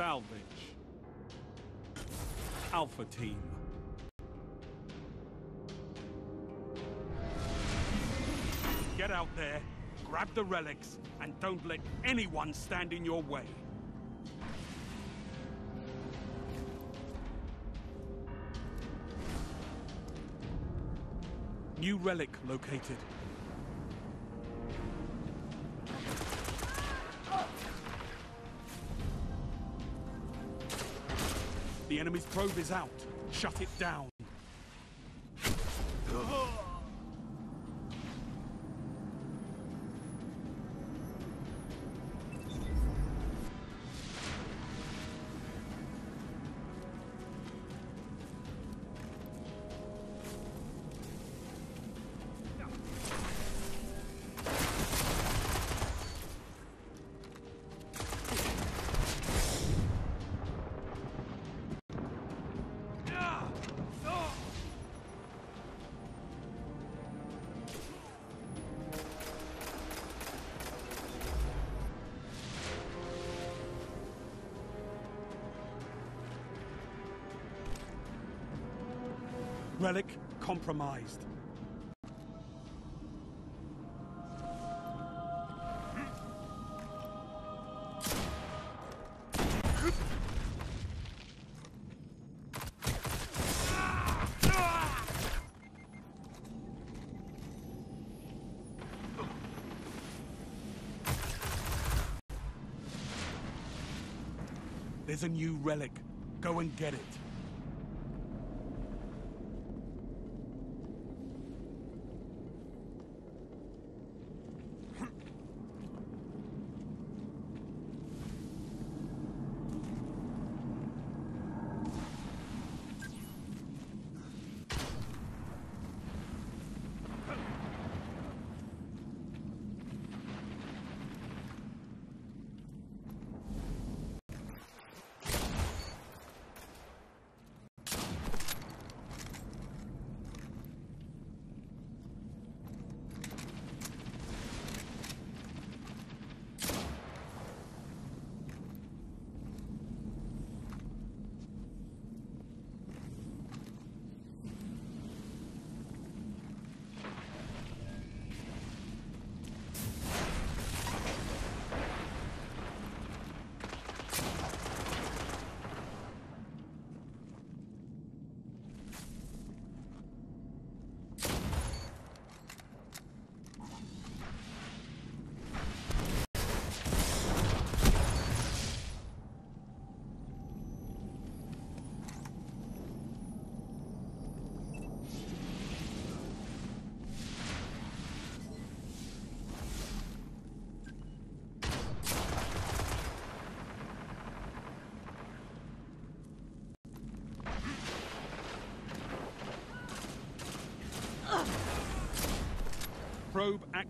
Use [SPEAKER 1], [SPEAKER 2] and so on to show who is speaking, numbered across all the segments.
[SPEAKER 1] Salvage. Alpha Team. Get out there, grab the relics, and don't let anyone stand in your way. New relic located. The enemy's probe is out. Shut it down. Relic compromised. There's a new relic. Go and get it.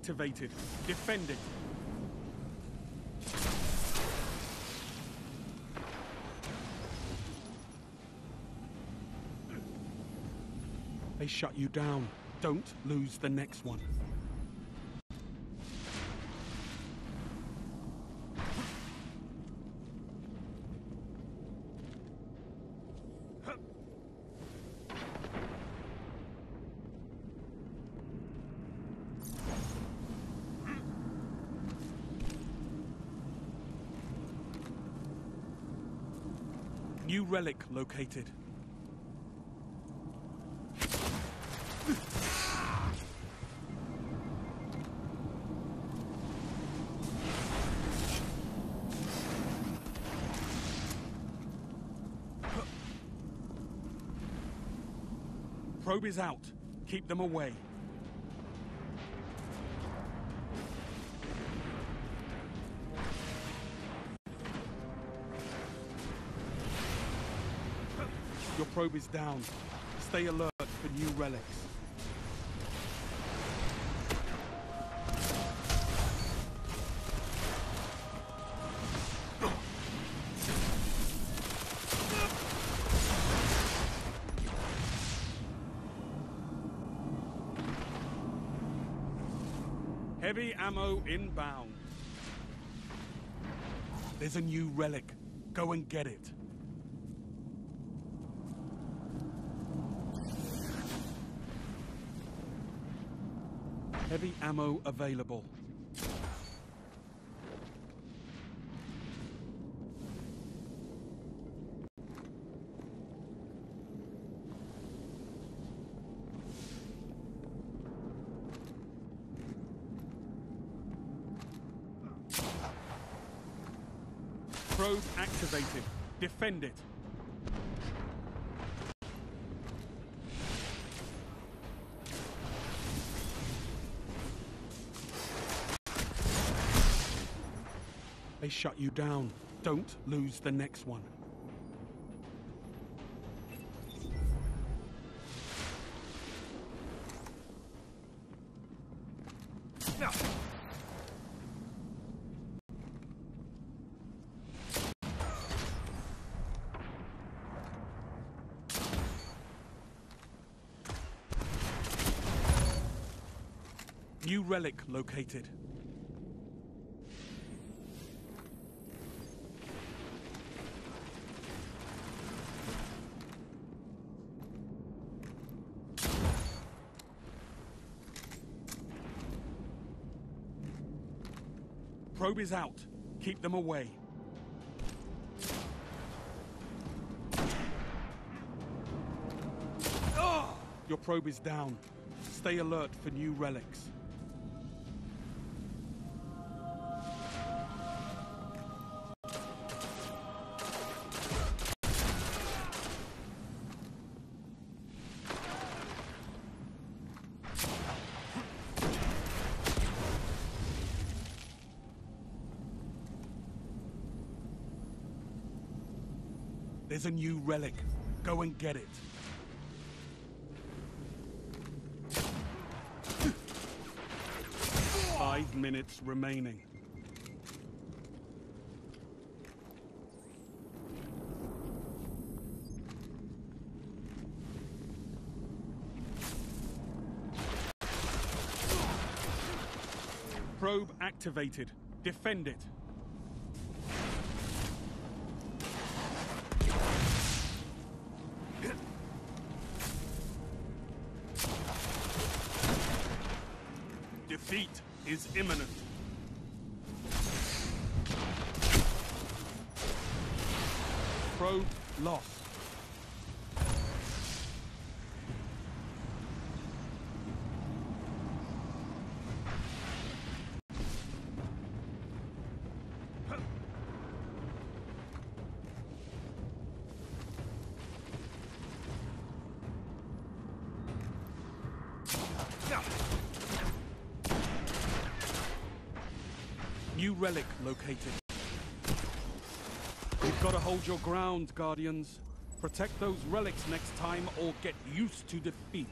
[SPEAKER 1] Activated. Defend it. They shut you down. Don't lose the next one. New relic located. Probe is out. Keep them away. Probe is down. Stay alert for new relics. Heavy ammo inbound. There's a new relic. Go and get it. Heavy ammo available. Probe activated. Defend it. Shut you down. Don't lose the next one. New relic located. Probe is out. Keep them away. Ah! Your probe is down. Stay alert for new relics. There's a new relic. Go and get it. Five minutes remaining. Probe activated. Defend it. Defeat is imminent. Probe lost. New relic located. You've got to hold your ground, Guardians. Protect those relics next time or get used to defeat.